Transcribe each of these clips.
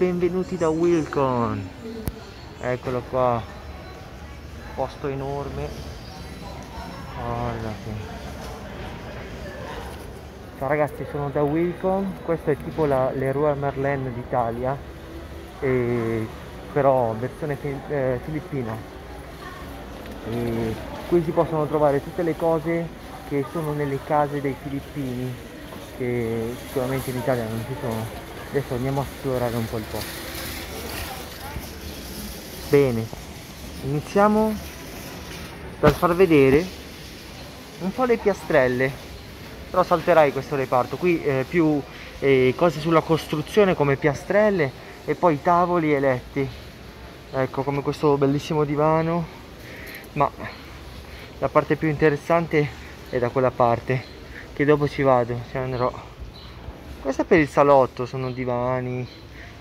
benvenuti da Wilcon. Eccolo qua. Posto enorme. Guardate. Ciao ragazzi, sono da Wilcon. Questo è tipo la Leroy Merlin d'Italia. Però versione eh, filippina. E qui si possono trovare tutte le cose che sono nelle case dei filippini, che sicuramente in Italia non ci sono. Adesso andiamo a esplorare un po' il posto. Bene, iniziamo per far vedere un po' le piastrelle. Però salterai questo reparto. Qui eh, più eh, cose sulla costruzione come piastrelle e poi tavoli e letti. Ecco come questo bellissimo divano. Ma la parte più interessante è da quella parte. Che dopo ci vado, ci andrò. Questo è per il salotto, sono divani,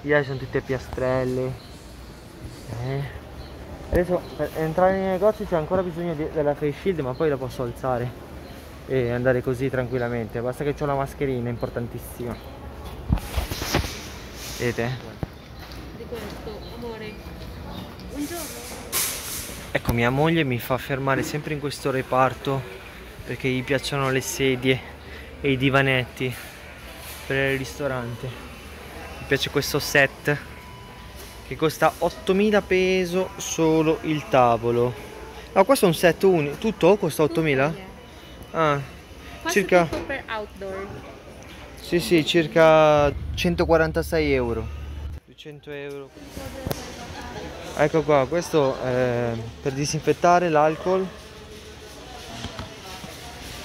altri sono tutte piastrelle. Eh. Adesso per entrare nei negozi c'è ancora bisogno di- della face shield ma poi la posso alzare e andare così tranquillamente. Basta che ho la mascherina, è importantissima. Vedete? di questo, amore. Un giorno Ecco, mia moglie mi fa fermare sempre in questo reparto perché gli piacciono le sedie e i divanetti per il ristorante. Mi piace questo set che costa 8000 peso solo il tavolo. No, questo è un set unico. Tutto costa 8000? Ah, circa per outdoor. Sì, sì, circa 146 euro. 200 euro. Ecco qua, questo è per disinfettare l'alcol.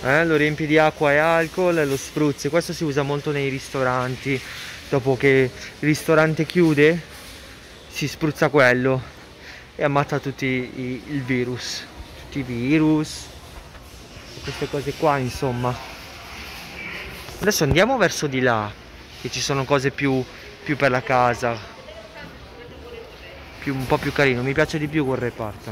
Eh, lo riempi di acqua e alcol e lo spruzzi. Questo si usa molto nei ristoranti. Dopo che il ristorante chiude, si spruzza quello e ammazza tutti i- il virus. Tutti i virus. Queste cose qua, insomma. Adesso andiamo verso di là, che ci sono cose più, più per la casa. Più, un po' più carino, mi piace di più quel reparto.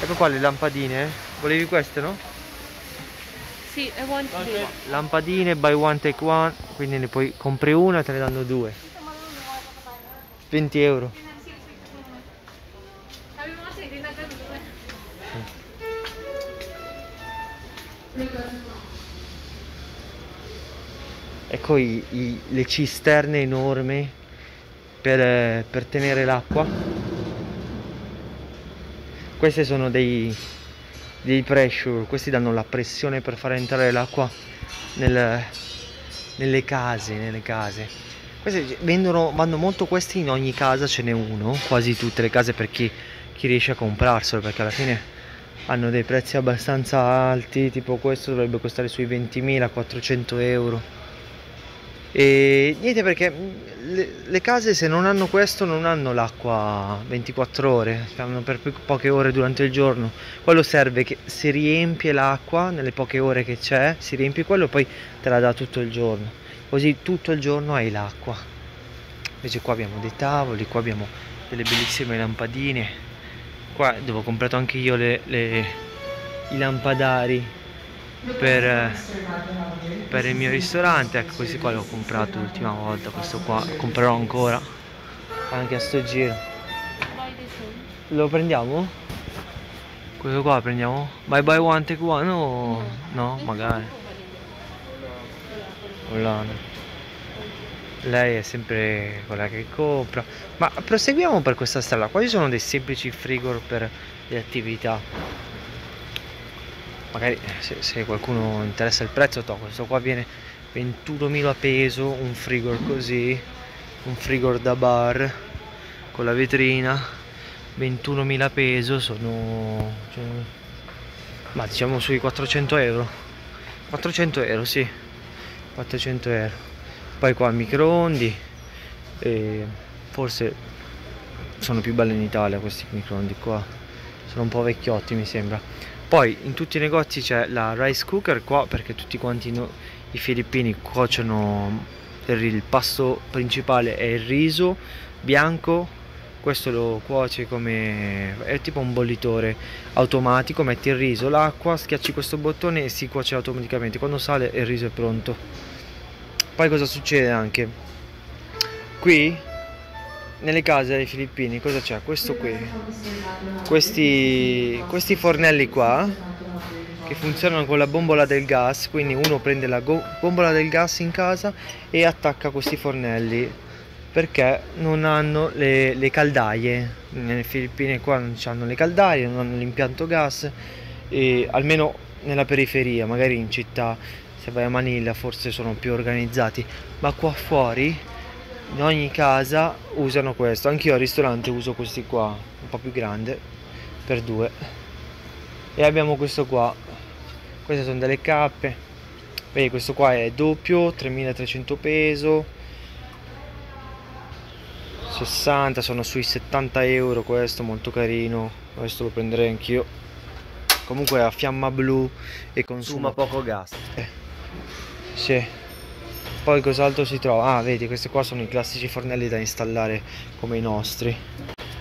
Ecco qua le lampadine. Volevi queste, no? Sì, I want this. Lampadine buy one take one, quindi ne puoi compri una e te ne danno due. 20 euro. Ecco i- i- le cisterne enormi per, eh, per tenere l'acqua. Queste sono dei, dei pressure, questi danno la pressione per far entrare l'acqua nel- nelle case, nelle case. Questi vendono, vanno molto questi in ogni casa, ce n'è uno, quasi tutte le case per chi, chi riesce a comprarselo, perché alla fine hanno dei prezzi abbastanza alti, tipo questo dovrebbe costare sui 20.400 euro. E niente perché mh, le, le case se non hanno questo non hanno l'acqua 24 ore, hanno per po- poche ore durante il giorno. Quello serve che si riempie l'acqua nelle poche ore che c'è, si riempie quello e poi te la dà tutto il giorno. Così tutto il giorno hai l'acqua. Invece qua abbiamo dei tavoli, qua abbiamo delle bellissime lampadine. Qua dove ho comprato anche io le- le- i lampadari per, per il mio ristorante. Ecco, questi qua li ho comprato l'ultima volta, questo qua comprerò ancora anche a sto giro. Lo prendiamo? Questo qua prendiamo? Bye bye one take one o no? Magari. Volano. Lei è sempre quella che compra. Ma proseguiamo per questa strada. Qua sono dei semplici frigor per le attività. Magari se, se qualcuno interessa il prezzo, to, questo qua viene 21.000 peso, un frigor così, un frigor da bar con la vetrina, 21.000 peso sono... cioè, ma diciamo sui 400 euro. 400 euro, sì. 400 euro. Poi qua microondi. E forse sono più belli in Italia questi microondi qua. Sono un po' vecchiotti mi sembra. Poi in tutti i negozi c'è la rice cooker qua perché tutti quanti no- i filippini cuociono il, il pasto principale è il riso bianco questo lo cuoce come è tipo un bollitore automatico metti il riso l'acqua schiacci questo bottone e si cuoce automaticamente. Quando sale il riso è pronto. Poi cosa succede anche? Qui nelle case dei filippini cosa c'è? Questo qui. Questi, questi fornelli qua che funzionano con la bombola del gas quindi uno prende la bombola del gas in casa e attacca questi fornelli perché non hanno le, le caldaie. Nelle Filippine qua non hanno le caldaie non hanno l'impianto gas e almeno nella periferia magari in città se vai a Manila forse sono più organizzati ma qua fuori in ogni casa usano questo. Anche io al ristorante uso questi qua un po' più grande per due. E abbiamo questo qua. Queste sono delle cappe. Vedi questo qua è doppio 3300 peso. 60 sono sui 70 euro questo molto carino. Questo lo prenderei anch'io. Comunque ha fiamma blu e consuma poco gas. Eh. sì. Poi cos'altro si trova? Ah vedi questi qua sono i classici fornelli da installare come i nostri.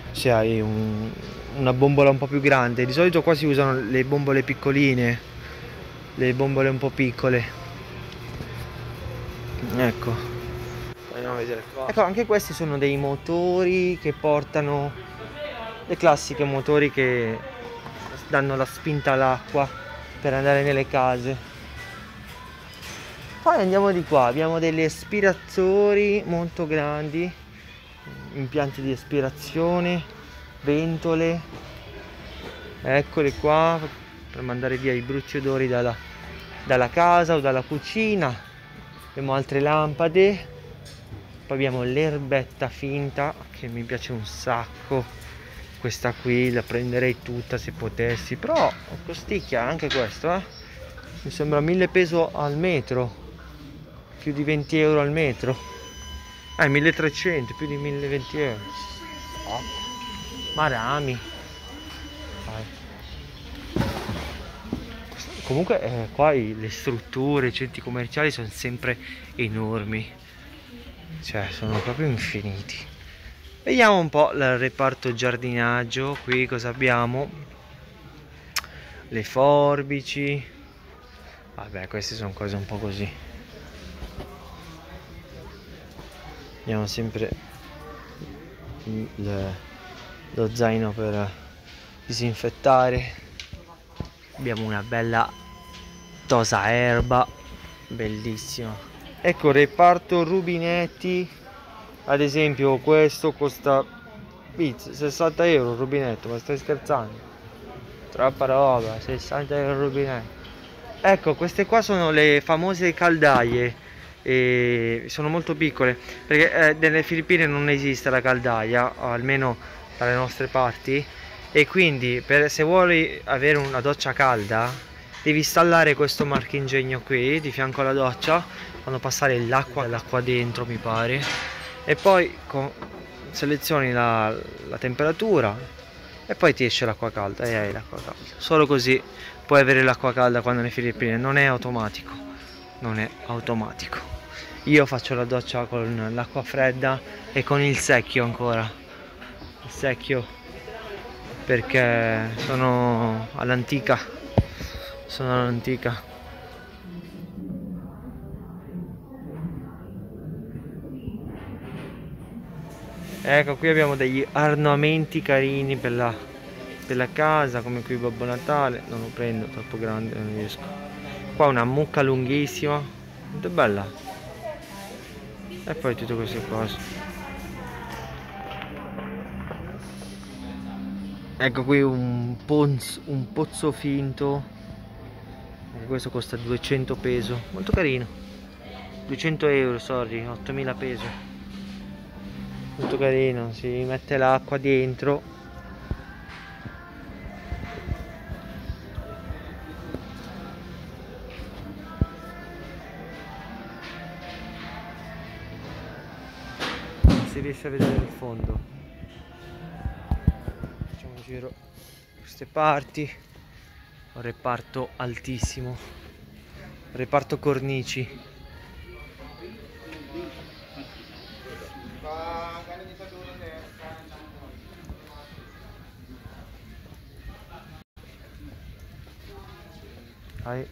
Se hai un, una bombola un po' più grande. Di solito qua si usano le bombole piccoline le bombole un po' piccole. Ecco. Andiamo a vedere qua. Ecco, anche questi sono dei motori che portano le classiche motori che danno la spinta all'acqua per andare nelle case. Poi andiamo di qua, abbiamo degli aspiratori molto grandi, impianti di aspirazione, ventole, eccole qua per mandare via i brutti odori dalla, dalla casa o dalla cucina. Abbiamo altre lampade, poi abbiamo l'erbetta finta che mi piace un sacco. Questa qui la prenderei tutta se potessi però costicchia anche questo eh. Mi sembra 1000 peso al metro più di 20 euro al metro. Eh 1300 più di 1020 euro. Oh. marami. Vai. comunque eh, qua le strutture i centri commerciali sono sempre enormi. Cioè sono proprio infiniti. Vediamo un po' il reparto giardinaggio. Qui cosa abbiamo? Le forbici. Vabbè queste sono cose un po' così abbiamo sempre il, lo zaino per disinfettare. Abbiamo una bella tosa erba bellissima ecco reparto rubinetti. Ad esempio questo costa 60 euro il rubinetto ma stai scherzando? Troppa roba 60 euro il rubinetto. Ecco queste qua sono le famose caldaie e sono molto piccole perché eh, nelle Filippine non esiste la caldaia almeno dalle nostre parti e quindi per, se vuoi avere una doccia calda devi installare questo marchingegno qui di fianco alla doccia fanno passare l'acqua l'acqua dentro mi pare e poi con, selezioni la, la, temperatura e poi ti esce l'acqua calda e hai l'acqua calda. Solo così puoi avere l'acqua calda quando nei Filippine non è automatico non è automatico io faccio la doccia con l'acqua fredda e con il secchio ancora. Il secchio perché sono all'antica sono all'antica. Ecco qui abbiamo degli ornamenti carini per la, per la casa come qui Babbo Natale. Non lo prendo troppo grande non riesco. Qua una mucca lunghissima. Molto bella e poi tutte queste cose. Ecco qui un, ponz, un pozzo finto. Questo costa 200 peso. Molto carino. 200 euro sorry 8000 peso. Molto carino si mette l'acqua dentro si riesce a vedere il fondo. Facciamo un giro queste parti. Un reparto altissimo. Reparto cornici. Hai.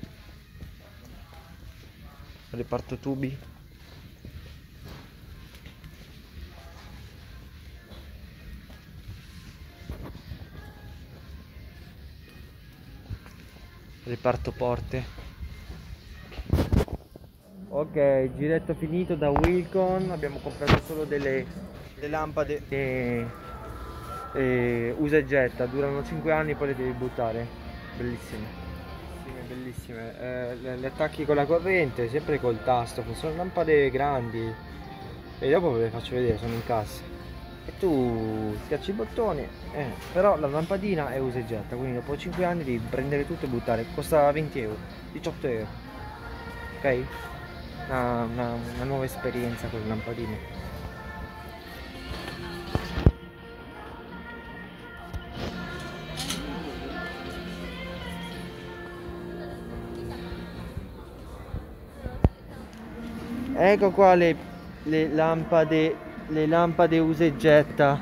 reparto tubi. Reparto porte. Ok, giretto finito da Wilcon, abbiamo comprato solo delle, delle lampade e, e usa e getta, durano 5 anni poi le devi buttare, bellissime. Bellissime. Eh, le attacchi con la corrente, sempre col tasto, sono lampade grandi e dopo ve le faccio vedere, sono in cassa. E tu schiacci i bottoni, eh, però la lampadina è usa e getta, quindi dopo 5 anni devi prendere tutto e buttare, costa 20 euro, 18 euro, ok? Una, una, una nuova esperienza con le lampadine. Ecco qua le, le lampade, le lampade usa e getta.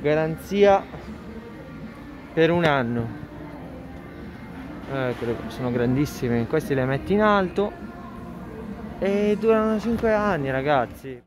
Garanzia per un anno. Ecco, sono grandissime. Queste le metti in alto e durano 5 anni, ragazzi.